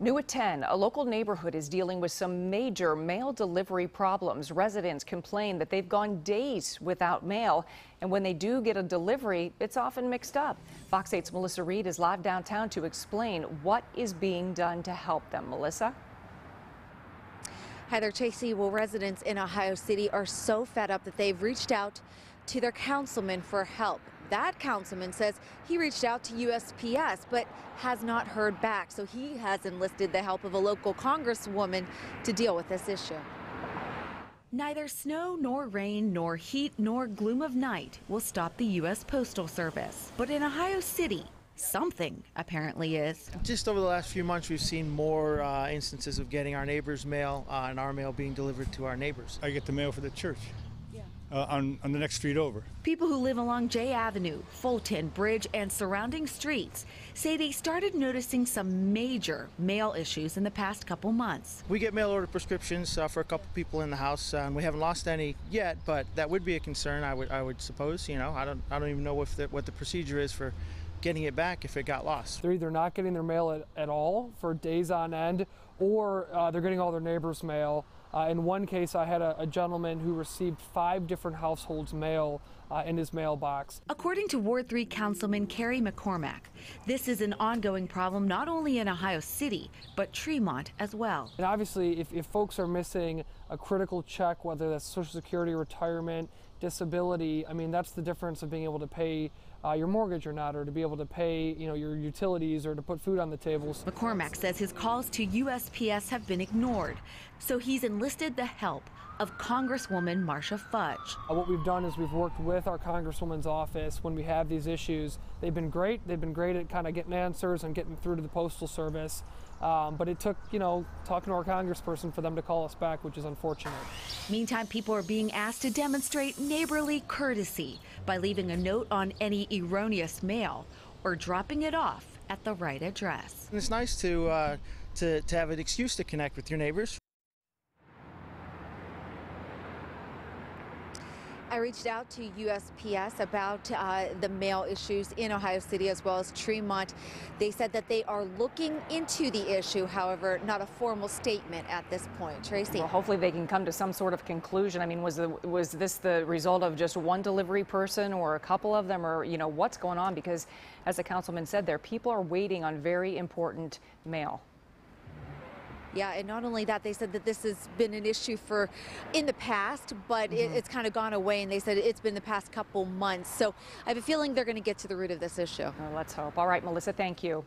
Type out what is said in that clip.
New at 10, a local neighborhood is dealing with some major mail delivery problems. Residents complain that they've gone days without mail, and when they do get a delivery, it's often mixed up. Fox 8's Melissa Reed is live downtown to explain what is being done to help them. Melissa? Heather Tracy, well, residents in Ohio City are so fed up that they've reached out to their councilman for help. That councilman says he reached out to USPS but has not heard back, so he has enlisted the help of a local congresswoman to deal with this issue. Neither snow nor rain nor heat nor gloom of night will stop the U.S. Postal Service. But in Ohio City, something apparently is. Just over the last few months, we've seen more uh, instances of getting our neighbors' mail uh, and our mail being delivered to our neighbors. I get the mail for the church uh, on, on the next street over. People who live along Jay Avenue, Fulton, Bridge, and surrounding streets say they started noticing some major mail issues in the past couple months. We get mail order prescriptions uh, for a couple people in the house, uh, and we haven't lost any yet, but that would be a concern. I would, I would suppose. You know, I don't, I don't even know if the, what the procedure is for getting it back if it got lost. They're either not getting their mail at, at all for days on end, or uh, they're getting all their neighbors' mail. Uh, in one case, I had a, a, gentleman who received five different households' mail uh, in his mailbox. According to Ward 3 Councilman Kerry McCormack, this is an ongoing problem not only in Ohio City, but Tremont as well. And obviously, if, if folks are missing a critical check, whether that's Social Security, retirement, disability, I mean, that's the difference of being able to pay uh, your mortgage or not, or to be able to pay, you know, your utilities or to put food on the tables. McCormack says his calls to USPS have been ignored, so he's enlisted the help of Congresswoman Marcia Fudge. Uh, what we've done is we've worked with our Congresswoman's office when we have these issues. They've been great. They've been great at kind of getting answers and getting through to the Postal Service. Um, but it took, you know, talking to our congressperson for them to call us back, which is unfortunate. Meantime, people are being asked to demonstrate neighborly courtesy by leaving a note on any erroneous mail or dropping it off at the right address. And it's nice to, uh, to, to have an excuse to connect with your neighbors. I reached out to USPS about uh, the mail issues in Ohio City as well as Tremont. They said that they are looking into the issue, however, not a formal statement at this point. Tracy. Well, hopefully they can come to some sort of conclusion. I mean, was the, was this the result of just one delivery person or a couple of them, or you know what's going on? Because, as the councilman said, there people are waiting on very important mail. Yeah, and not only that, they said that this has been an issue for in the past, but mm-hmm. it, it's kind of gone away, and they said it's been the past couple months. So I have a feeling they're going to get to the root of this issue. Well, let's hope. All right, Melissa, thank you.